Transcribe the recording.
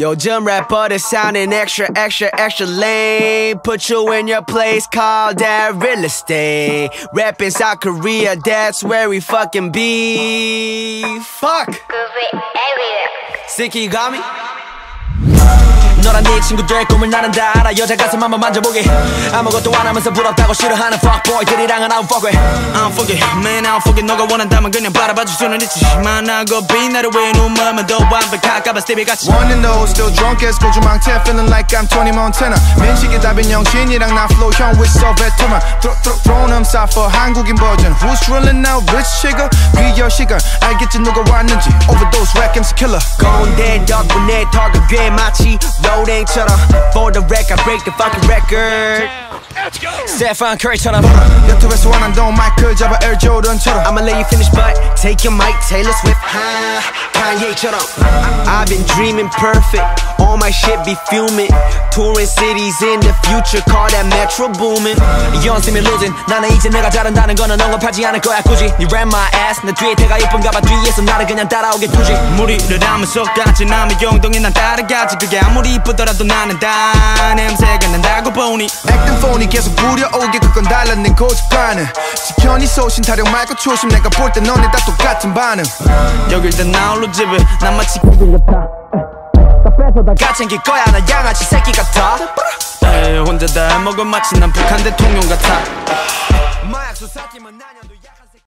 요즘 래퍼들 sounding extra extra extra lame Put you in your place, call that real estate Rapping South Korea, that's where we fucking be Fuck! Sicky, you got me? 너란 네 친구들 꿈을 나는 다 알아 여자 가슴 한번 만져보게 아무것도 안 하면서 부럽다고 싫어하는 fuckboy들이랑은 I don't fuck with I don't fuck it man I don't fuck it 너가 원한다면 그냥 바라봐줄 수는 있지만 나고 빛나를 왜 눈물만 더 완벽할까봐 스티비 같이 One and know still drunk as 고주망태 feeling like I'm Tony Montana 민식이 답인 영신이랑 나 flow 형 with so veteran throw throw throw them side for 한국인 버전 Who's drilling now rich chica 귀여 시간 알겠지 누가 왔는지 overdose rap MC killer 꼰대 덕분에 더 그게 마치 로 for the wreck, I break the fucking record. Stefan Curry 처럼 옆투에서 원한동 마이클 잡아 엘 조던처럼 I'ma let you finish but take your mic Taylor Swift high Kanye처럼 I've been dreaming perfect All my shit be fuming Touring cities in the future Call that Metro Boomin You see me losing. 나는 이제 내가 잘한다는 거는 언급하지 않을 거야 굳이 You ran my ass 내 뒤에 태가 예쁜가 봐 뒤에서 나를 그냥 따라오게 두지 무리를 담아서 까지 남의 용동에 난 따라가지 그게 아무리 이쁘더라도 나는 다 냄새가 난다 보니. acting phony 계속 부려오게 그건 달라낸 고집관은 지켜니 소신 타령 말고 초심 내가 볼 때 너네 다 똑같은 반응. 여길 다 나홀로 집에 난 마치 다. 챙길 거야 나 양아치 새끼 같아. 에이, 혼자 다 먹어 마치 난 북한 대통령 같아. 마약 수사팀은 나년